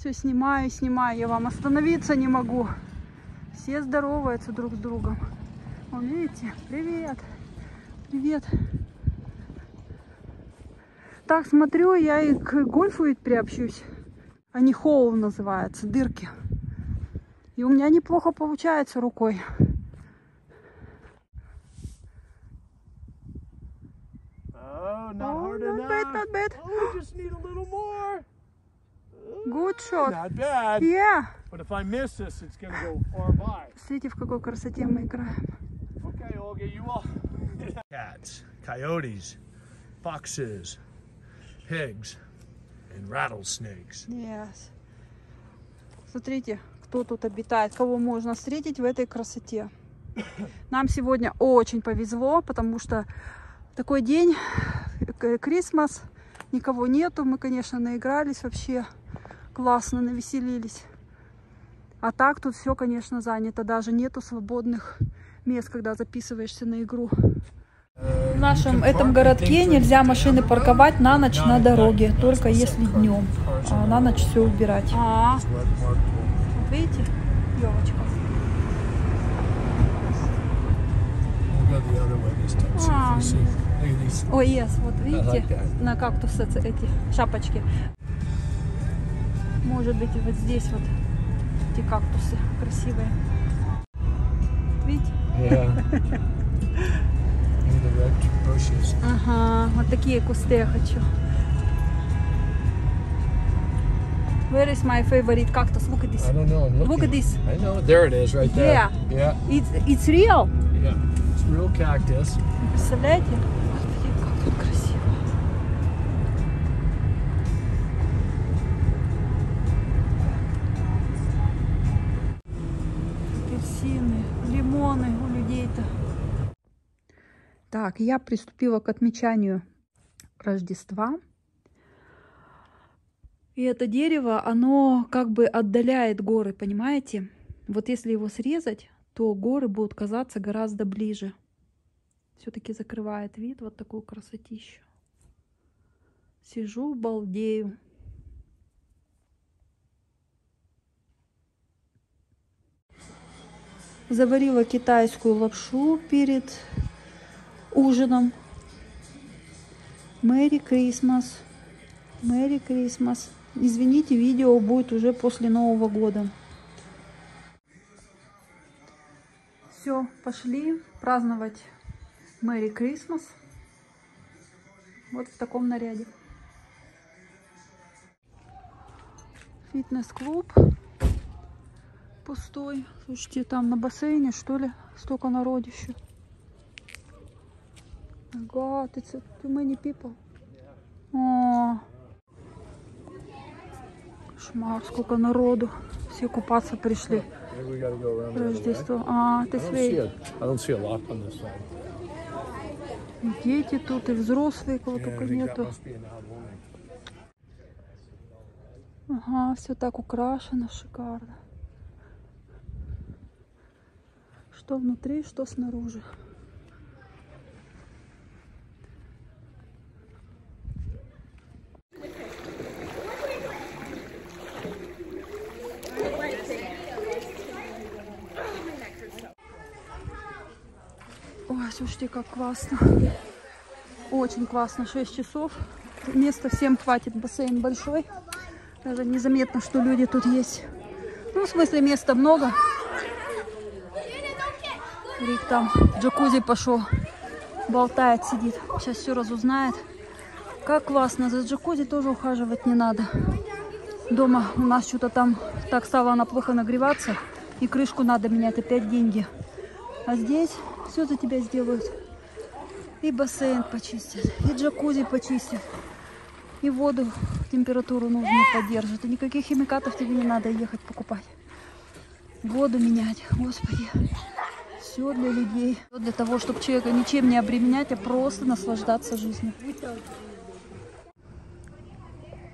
Все снимаю, снимаю. Я вам остановиться не могу. Все здороваются друг с другом. Вон, видите? Привет. Привет. Так, смотрю, я и к гольфу ведь приобщусь. Они хоул называются, дырки. И у меня неплохо получается рукой. Oh, not Oh, hard not enough. bad, not bad. Oh, just need a little more. Good shot. Not bad. Yeah. But if I miss this, it's gonna go far by. Смотрите, в какой красоте мы играем. Okay, Olga, you all. Cats, coyotes, foxes, pigs, and rattlesnakes. Yes. Смотрите, кто тут обитает, кого можно встретить в этой красоте. Нам сегодня очень повезло, потому что такой день, э, Крисмас, никого нету. Мы, конечно, наигрались вообще классно, навеселились. А так тут все, конечно, занято. Даже нету свободных мест, когда записываешься на игру. В нашем этом городке нельзя машины парковать на ночь на дороге, только если днем. А на ночь все убирать. А, вот видите, елочка. At these. Ой, yes, вот видите, на кактусы эти шапочки. Может быть, вот здесь вот эти кактусы красивые. Видите? Yeah. Ага, вот такие кусты я хочу. Where is my favorite cactus? Look at this. I don't know. I'm looking. Look at this. I know. There it is, right there. Yeah. Yeah. It's, it's real. Yeah. It's real cactus. Представляете? Господи, как тут красиво. Апельсины, лимоны у людей-то. Так, я приступила к отмечанию Рождества. И это дерево, оно как бы отдаляет горы, понимаете? Вот если его срезать, то горы будут казаться гораздо ближе все-таки закрывает вид вот такую красотищу. Сижу, балдею. Заварила китайскую лапшу перед ужином. Мэри Крисмас. Мэри Крисмас. Извините, видео будет уже после Нового года. Все, пошли праздновать Мэри Крисмас. Вот в таком наряде. Фитнес-клуб пустой. Слушайте, там на бассейне, что ли, столько народища. God, it's too many people. О, кошмар, сколько народу. Все купаться пришли. Рождество. А, ты. И дети тут, и взрослые, кого I только нету. Ага, все так украшено, шикарно. Что внутри, что снаружи. Ой, слушайте, как классно. Очень классно. 6 часов. Места всем хватит. Бассейн большой. Даже незаметно, что люди тут есть. Ну, в смысле, места много. Рик там в джакузи пошел. Болтает, сидит. Сейчас все разузнает. Как классно. За джакузи тоже ухаживать не надо. Дома у нас что-то там так стало она плохо нагреваться. И крышку надо менять. Опять деньги. А здесь все за тебя сделают. И бассейн почистят, и джакузи почистят, и воду, температуру нужную поддержат. И никаких химикатов тебе не надо ехать покупать. Воду менять, господи. Все для людей. Для того, чтобы человека ничем не обременять, а просто наслаждаться жизнью.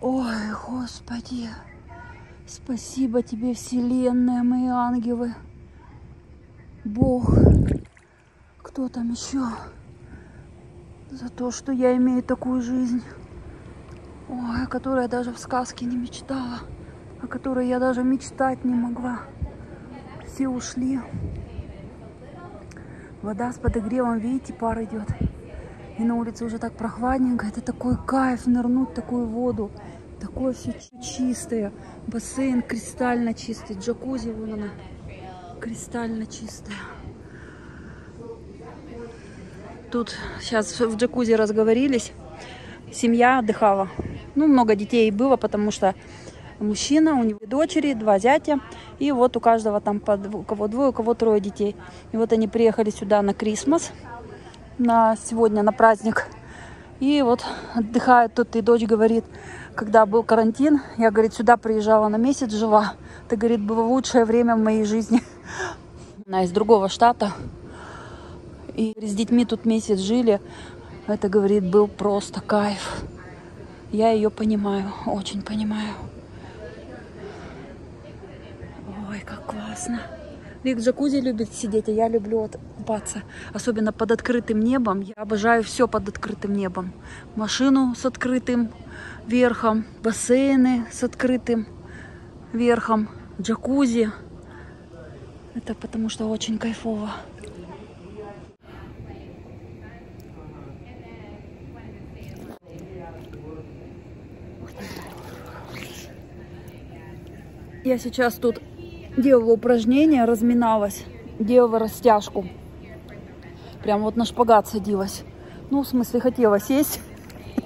Ой, господи. Спасибо тебе, Вселенная, мои ангелы. Бог. Кто там еще? За то, что я имею такую жизнь. Ой, о которой я даже в сказке не мечтала. о которой я даже мечтать не могла. Все ушли. Вода с подогревом, видите, пар идет. И на улице уже так прохладненько. Это такой кайф нырнуть в такую воду. Такое все чистое. Бассейн кристально чистый. Джакузи вон она. Кристально чистая. Тут сейчас в джакузи разговорились. Семья отдыхала. Ну, много детей было, потому что мужчина, у него дочери, два зятя. И вот у каждого там по у кого двое, у кого трое детей. И вот они приехали сюда на Крисмас, на сегодня, на праздник. И вот отдыхает тут, и дочь говорит, когда был карантин, я, говорит, сюда приезжала на месяц, жила. Это, говорит, было лучшее время в моей жизни. Она из другого штата. И с детьми тут месяц жили. Это, говорит, был просто кайф. Я ее понимаю, очень понимаю. Ой, как классно. Вик в джакузи любит сидеть, а я люблю купаться. Особенно под открытым небом. Я обожаю все под открытым небом. Машину с открытым верхом, бассейны с открытым верхом, джакузи. Это потому что очень кайфово. Я сейчас тут делала упражнение, разминалась, делала растяжку. Прям вот на шпагат садилась. Ну, в смысле, хотела сесть.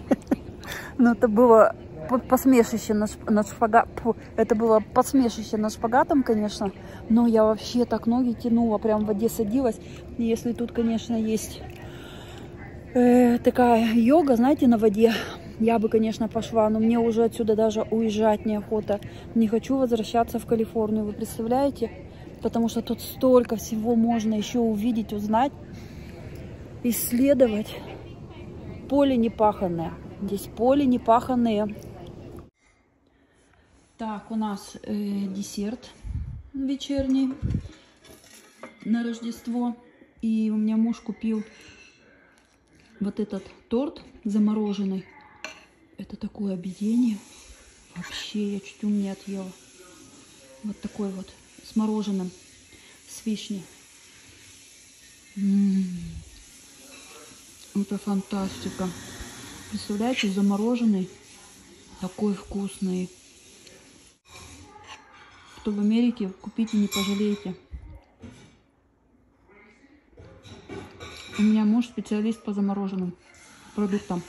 Но это было по- посмешище над, шп- над шпага- Фу, Это было посмешище над шпагатом, конечно. Но я вообще так ноги тянула, прям в воде садилась. Если тут, конечно, есть э, такая йога, знаете, на воде, я бы, конечно, пошла, но мне уже отсюда даже уезжать неохота. Не хочу возвращаться в Калифорнию, вы представляете? Потому что тут столько всего можно еще увидеть, узнать, исследовать. Поле непаханное. Здесь поле непаханное. Так, у нас э, десерт вечерний на Рождество. И у меня муж купил вот этот торт замороженный. Это такое объедение. Вообще, я чуть ум не отъела. Вот такой вот, с мороженым, с вишней. М. Это фантастика. Представляете, замороженный, такой вкусный. Кто в Америке, купите, не пожалеете. У меня муж специалист по замороженным продуктам.